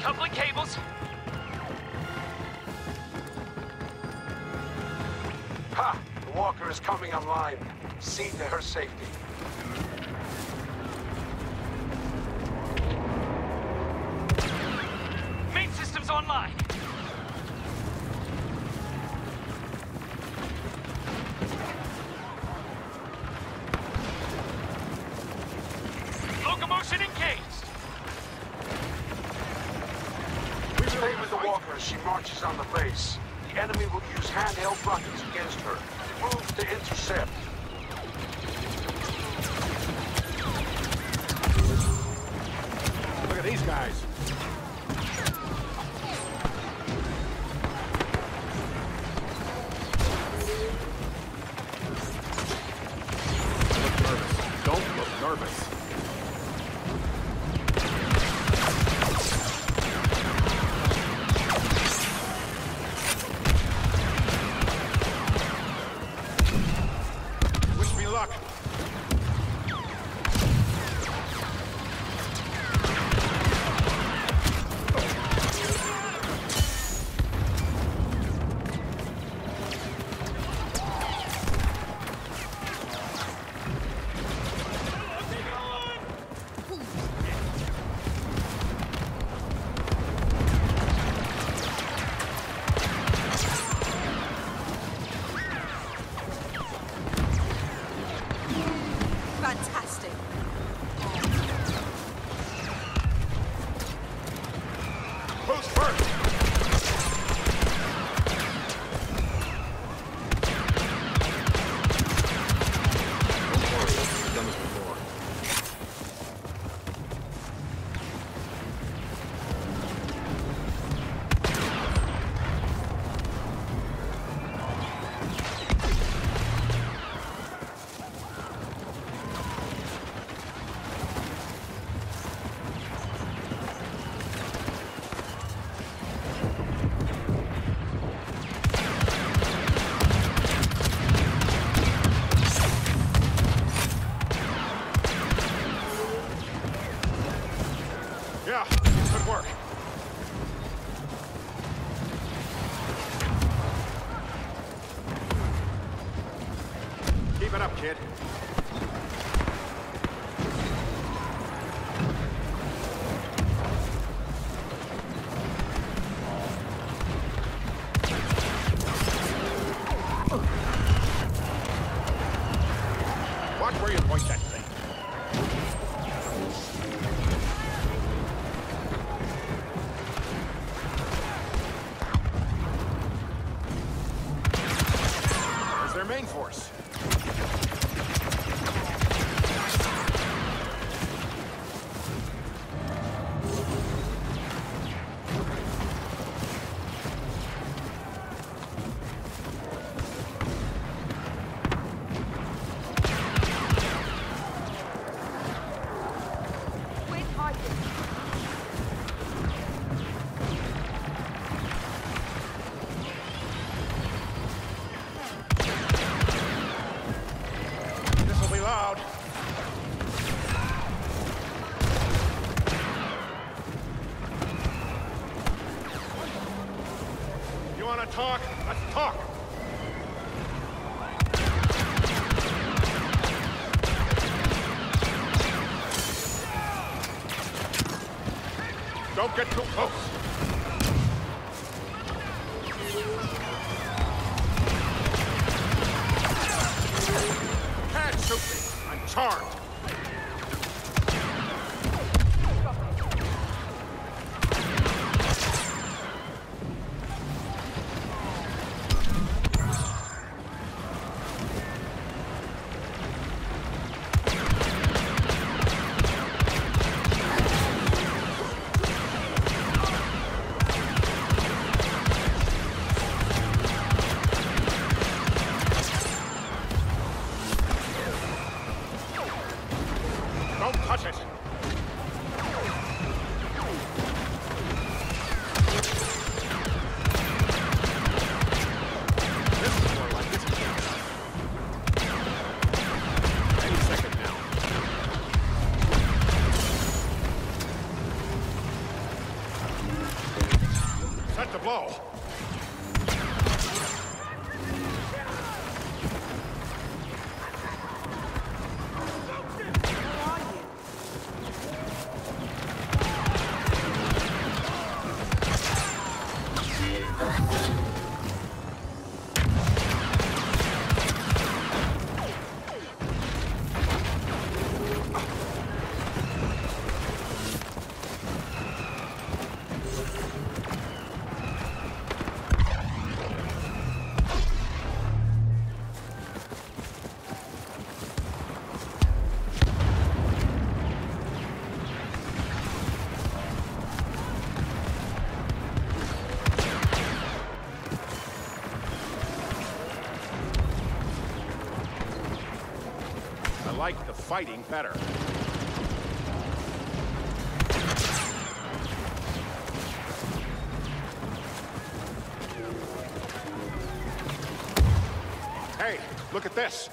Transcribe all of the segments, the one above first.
Decoupling cables. Ha! The walker is coming online. See to her safety. Keep it up, kid. wanna talk? Let's talk! Don't get too close! charmed. blow. Fighting better. Hey, look at this.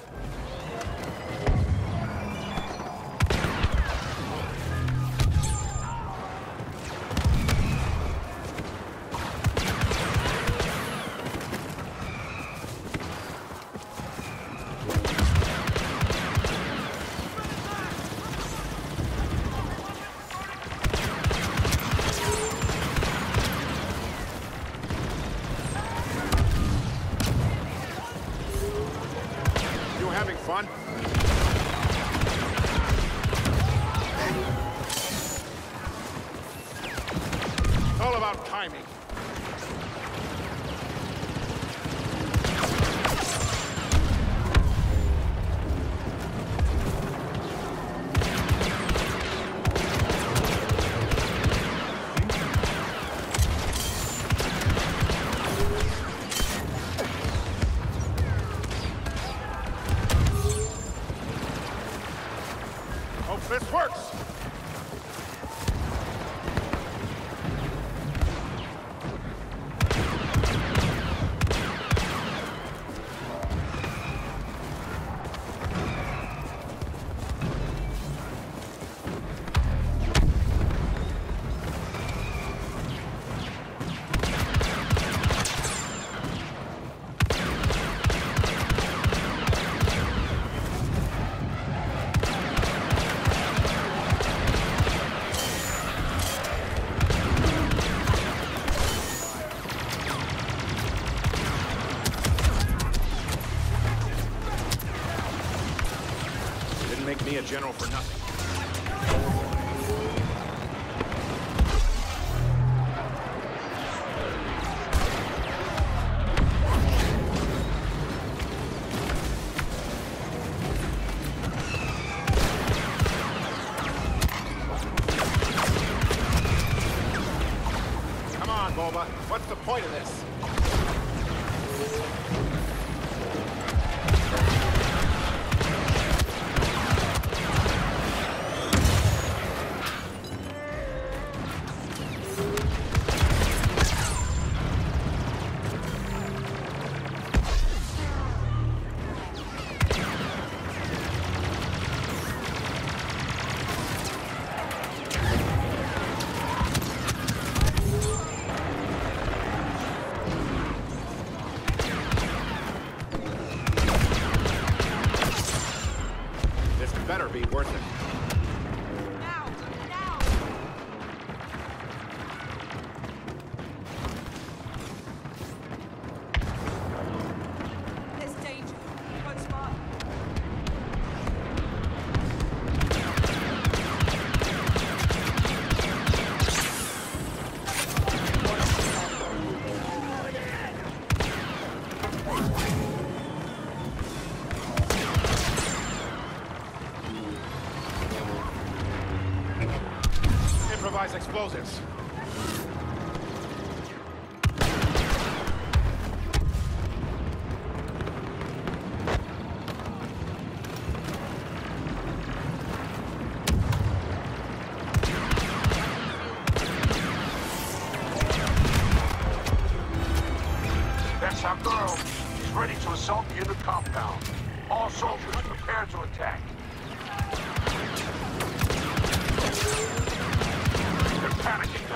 Worth it.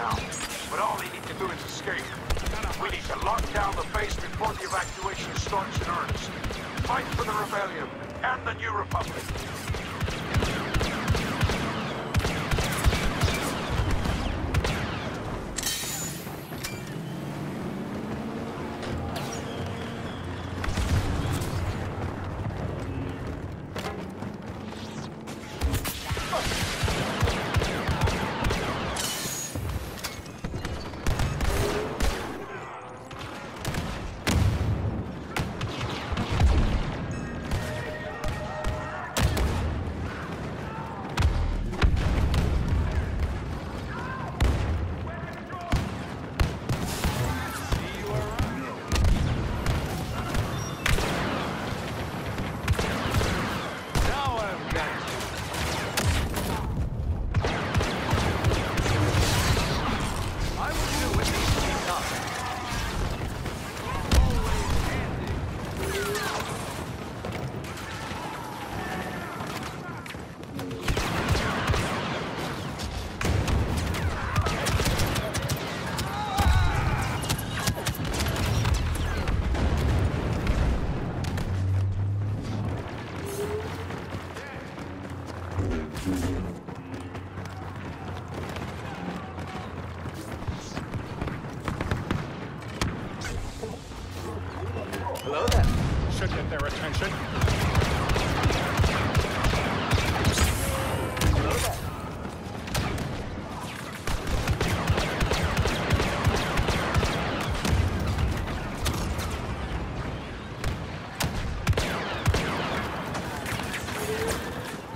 Now, but all they need to do is escape. We need to lock down the base before the evacuation starts in earnest. Fight for the rebellion and the new republic. Hello there. Should get their attention. Hello there.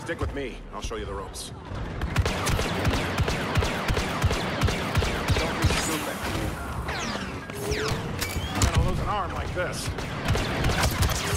Stick with me. I'll show you the ropes. Don't be stupid. I'm gonna lose an arm like this.